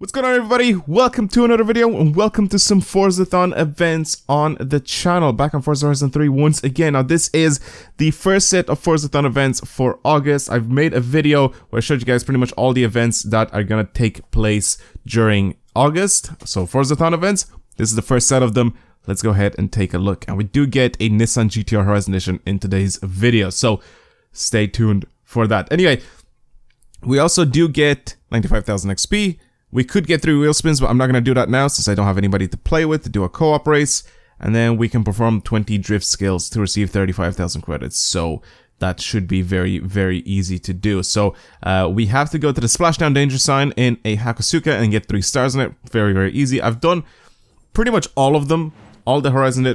What's going on everybody? Welcome to another video and welcome to some Forzathon events on the channel. Back on Forza Horizon 3 once again. Now this is the first set of Forzathon events for August. I've made a video where I showed you guys pretty much all the events that are gonna take place during August. So Forzathon events, this is the first set of them. Let's go ahead and take a look. And we do get a Nissan GTR Horizon Edition in today's video. So stay tuned for that. Anyway, we also do get 95,000 XP, we could get three wheel spins, but I'm not going to do that now since I don't have anybody to play with to do a co-op race. And then we can perform 20 drift skills to receive 35,000 credits. So that should be very, very easy to do. So uh, we have to go to the splashdown danger sign in a Hakosuka and get three stars on it. Very, very easy. I've done pretty much all of them. All the Horizon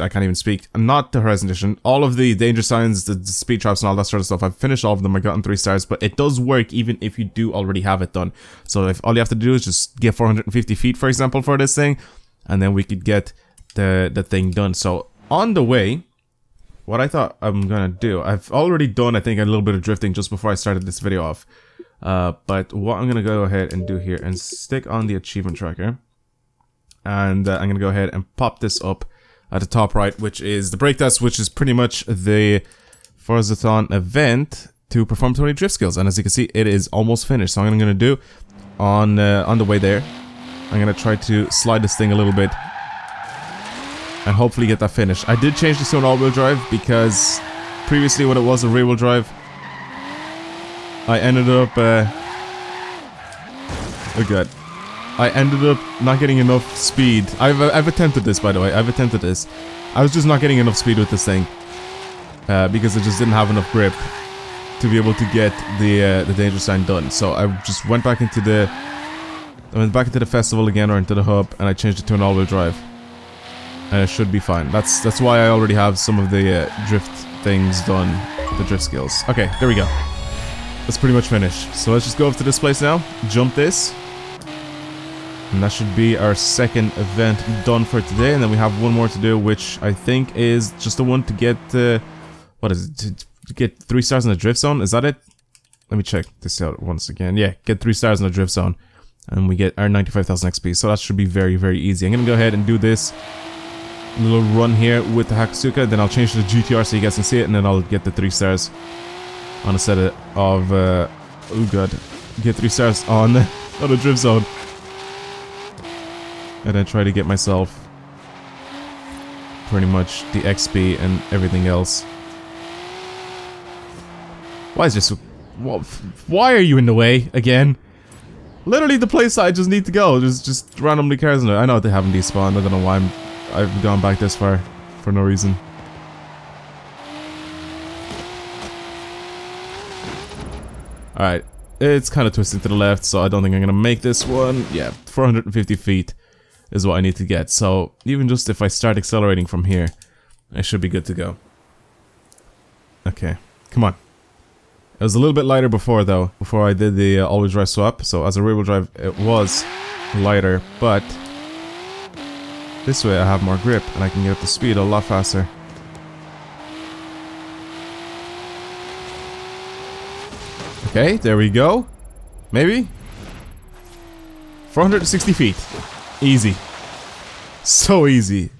I can't even speak. Not the Horizon Edition. All of the danger signs, the, speed traps and all that sort of stuff. I've finished all of them. I've gotten three stars, but it does work even if you do already have it done. So if all you have to do is just get 450 feet, for example, for this thing, and then we could get the, the thing done. So on the way, what I thought I'm gonna do, I've already done, I think, a little bit of drifting just before I started this video off. Uh, but what I'm gonna go ahead and do here and stick on the achievement tracker. And uh, I'm gonna go ahead and pop this up at the top right, which is the brake test, which is pretty much the Forzathon event to perform 20 drift skills. And as you can see, it is almost finished. So I'm going to do on uh, on the way there, I'm going to try to slide this thing a little bit and hopefully get that finished. I did change this to an all-wheel drive because previously when it was a rear-wheel drive, I ended up... Uh, oh god. I ended up not getting enough speed. I've, I've attempted this, by the way. I've attempted this. I was just not getting enough speed with this thing. Uh, because I just didn't have enough grip to be able to get the uh, the danger sign done. So I just went back into the... I went back into the festival again, or into the hub, and I changed it to an all-wheel drive. And it should be fine. That's that's why I already have some of the uh, drift things done. The drift skills. Okay, there we go. That's pretty much finished. So let's just go up to this place now. Jump this. And that should be our second event done for today. And then we have one more to do, which I think is just the one to get, uh, what is it, to get three stars in the drift zone? Is that it? Let me check this out once again. Yeah, get three stars in the drift zone. And we get our 95,000 XP. So that should be very, very easy. I'm going to go ahead and do this little run here with the Hakosuka. Then I'll change to the GTR so you guys can see it. And then I'll get the three stars on a set of, uh, oh god, get three stars on, on the drift zone. And then try to get myself pretty much the XP and everything else. Why is this... Why are you in the way again? Literally the place I just need to go. There's just randomly cars in there. I know they haven't despawned. I don't know why I'm, I've gone back this far. For no reason. Alright. It's kind of twisting to the left, so I don't think I'm going to make this one. Yeah, 450 feet is what I need to get. So even just if I start accelerating from here, I should be good to go. Okay, come on. It was a little bit lighter before though, before I did the uh, all-wheel drive swap. So as a rear-wheel drive, it was lighter, but this way I have more grip and I can get up to speed a lot faster. Okay, there we go. Maybe? 460 feet. Easy. So easy.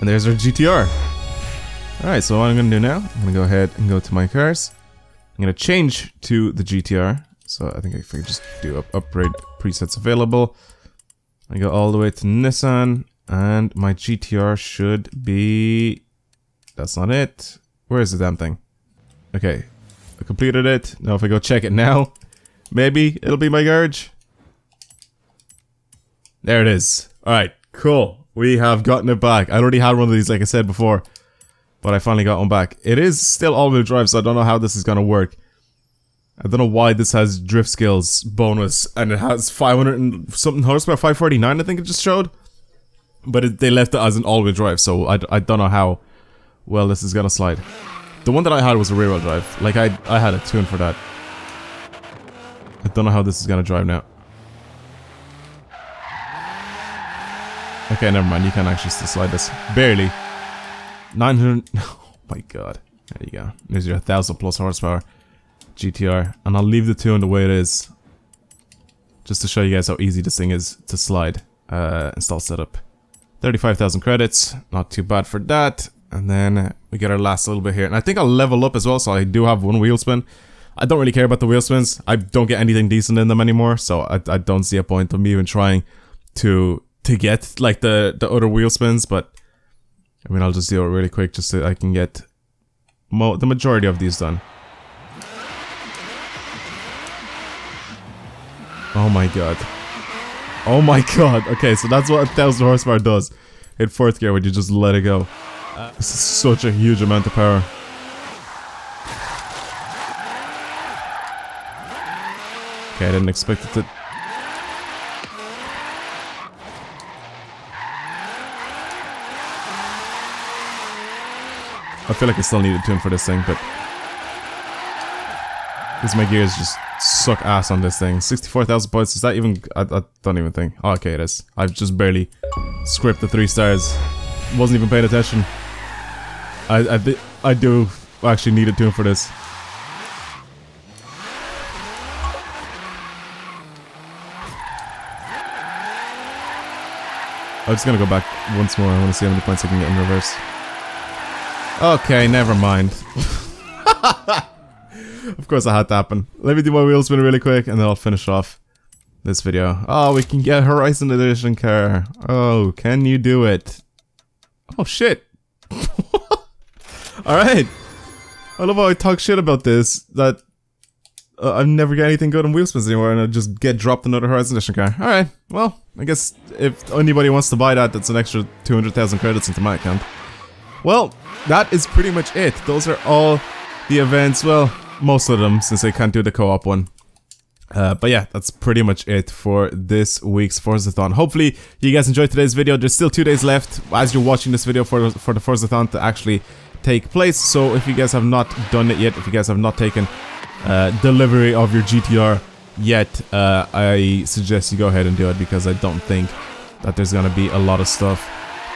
And there's our GTR. Alright, so what I'm gonna do now, I'm gonna go ahead and go to my cars. I'm gonna change to the GTR. So I think if I just do up upgrade presets available. I go all the way to Nissan, and my GTR should be... That's not it. Where is the damn thing? Okay, I completed it. Now if I go check it now, maybe it'll be my garage. There it is. Alright, cool. We have gotten it back. I already had one of these, like I said before. But I finally got one back. It is still all-wheel drive, so I don't know how this is gonna work. I don't know why this has drift skills bonus, and it has 500 and something horsepower, 549 I think it just showed. But it, they left it as an all-wheel drive, so I, I don't know how well this is gonna slide. The one that I had was a rear-wheel drive. Like, I, I had a tune for that. I don't know how this is gonna drive now. Okay, never mind. You can actually still slide this. Barely. 900... Oh my god. There you go. There's your 1000 plus horsepower GTR. And I'll leave the tune the way it is. just to show you guys how easy this thing is to slide. Uh, install setup. 35,000 credits, not too bad for that. And then we get our last little bit here. And I think I'll level up as well, so I do have one wheel spin. I don't really care about the wheel spins. I don't get anything decent in them anymore, so I, I don't see a point of me even trying to to get like the, the other wheel spins, but I mean I'll just do it really quick just so I can get mo the majority of these done. Oh my god. Oh my god. Okay, so that's what a thousand horsepower does in fourth gear when you just let it go. This is such a huge amount of power. Okay, I didn't expect it to... I feel like I still need a tune for this thing, but... Because my gears just suck ass on this thing. 64,000 points, is that even... I, I, don't even think. Oh, okay, it is. I've just barely scripted the three stars. Wasn't even paying attention. I, I, I do actually need a tune for this. I'm just gonna go back once more. I want to see how many points I can get in reverse. Okay, never mind. of course I had to happen. Let me do my wheel spin really quick and then I'll finish off this video. Oh, we can get Horizon Edition car. Oh, can you do it? Oh, shit. Alright. I love how I talk shit about this, that uh, I never get anything good on wheel spins anymore and I just get dropped another Horizon Edition car. Alright, well, I guess if anybody wants to buy that, that's an extra 200,000 credits into my account. Well, that is pretty much it. Those are all the events. Well, most of them, since I can't do the co-op one. Uh, but yeah, that's pretty much it for this week's Forzathon. Hopefully, you guys enjoyed today's video. There's still two days left as you're watching this video for, for the Forzathon to actually take place. So if you guys have not done it yet, if you guys have not taken uh, delivery of your GTR yet, uh, I suggest you go ahead and do it because I don't think that there's gonna be a lot of stuff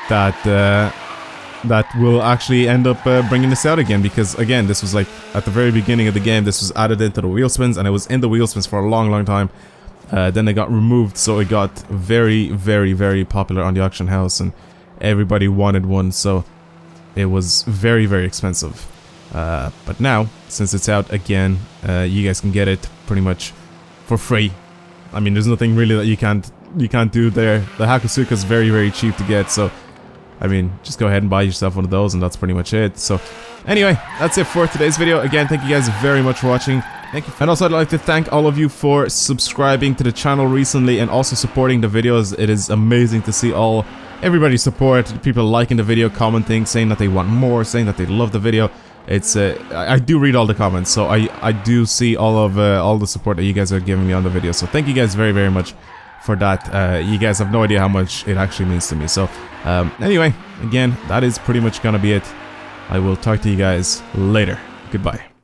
that uh, that will actually end up uh, bringing this out again because again this was like at the very beginning of the game this was added into the wheel spins and it was in the wheel spins for a long long time. Uh, then it got removed so it got very very very popular on the auction house and everybody wanted one so it was very very expensive. Uh, but now since it's out again uh, you guys can get it pretty much for free. I mean there's nothing really that you can't you can't do there. The Hakosuka is very very cheap to get so I mean, just go ahead and buy yourself one of those and that's pretty much it. So anyway, that's it for today's video. Again, thank you guys very much for watching. Thank you. And also I'd like to thank all of you for subscribing to the channel recently and also supporting the videos. It is amazing to see all everybody support, people liking the video, commenting, saying that they want more, saying that they love the video. It's uh, I, I do read all the comments, so I I do see all of uh, all the support that you guys are giving me on the video. So thank you guys very very much for that. Uh, you guys have no idea how much it actually means to me. So um, anyway, again, that is pretty much gonna be it. I will talk to you guys later. Goodbye.